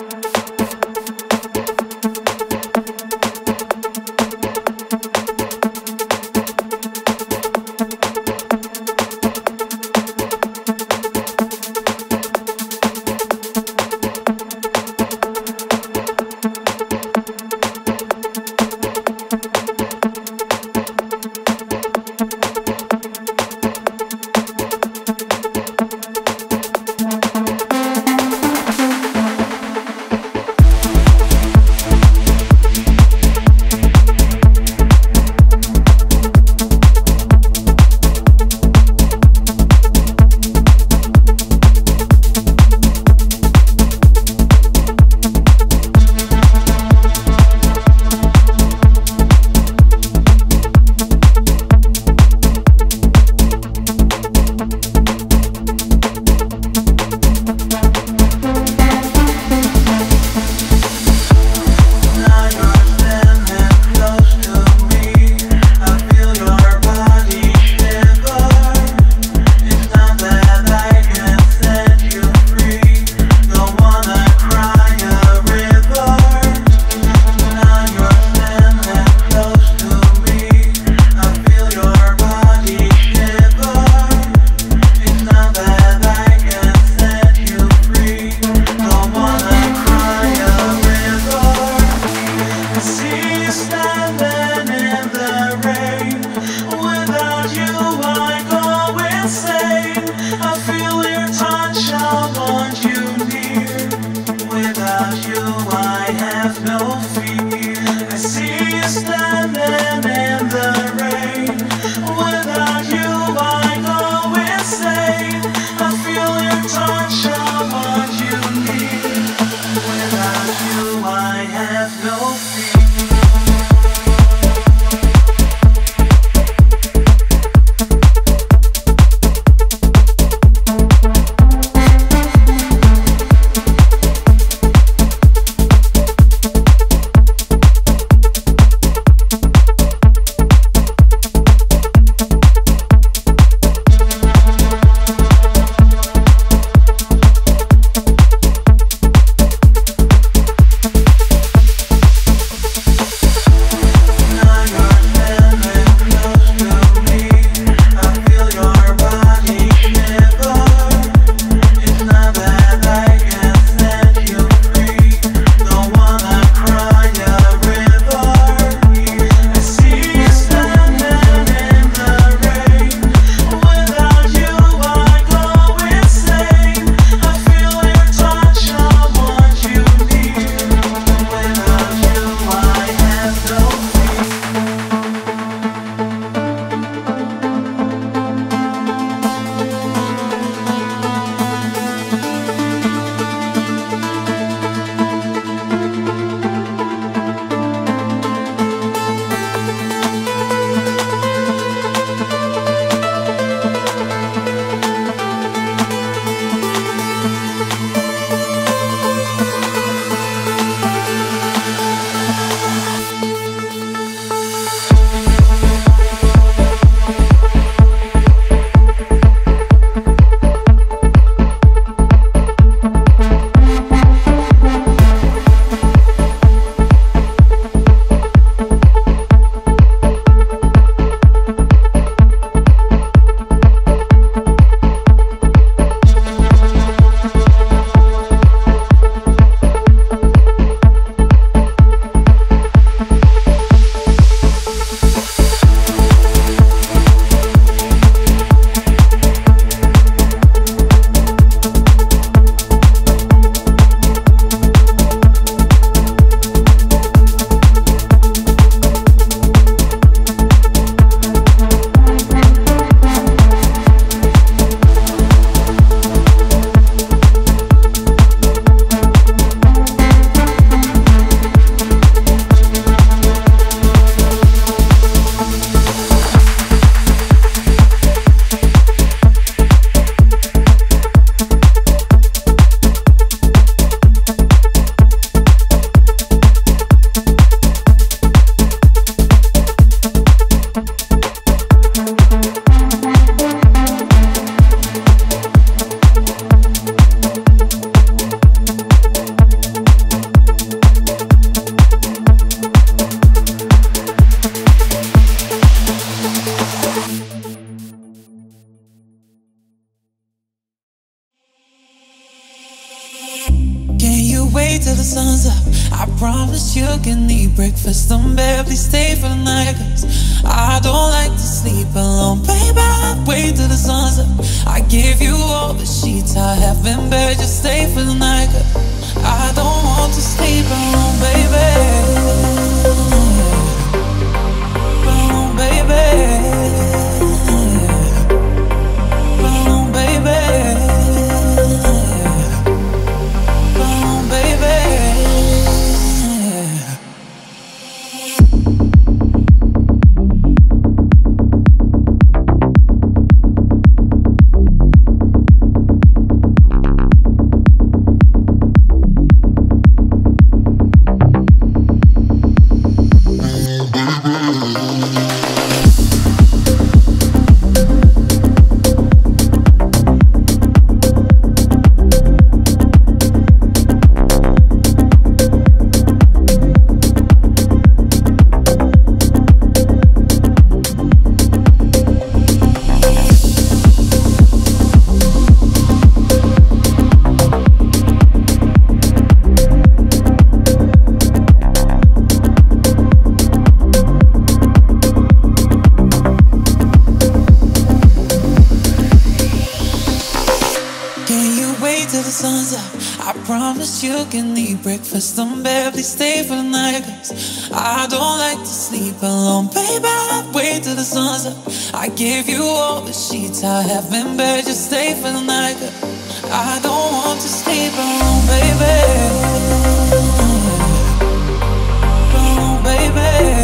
you can eat breakfast and barely stay for the night. Cause I don't like to sleep alone, baby. Wait till the sun's up. I give you all the sheets I have in bed, just stay for the night. Cause I don't want to sleep alone, baby. Breakfast and barely stay for the night Cause I don't like to sleep alone. Baby, I wait till the sun's up I give you all the sheets I have in bed Just stay for the night Cause I don't want to sleep alone, baby. Alone, baby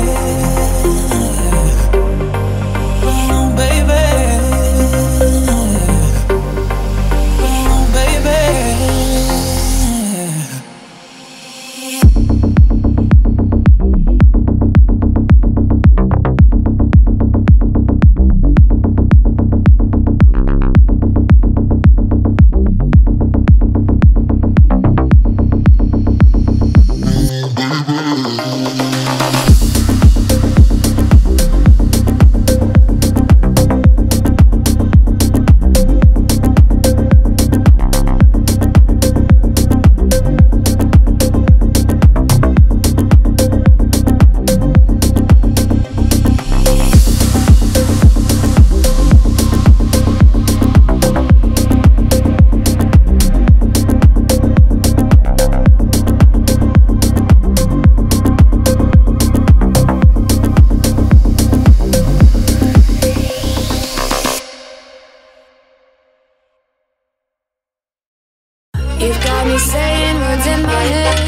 saying words in my head,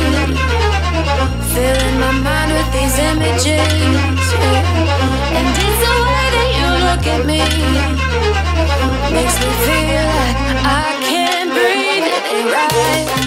filling my mind with these images. And it's the way that you look at me makes me feel like I can't breathe. It ain't right.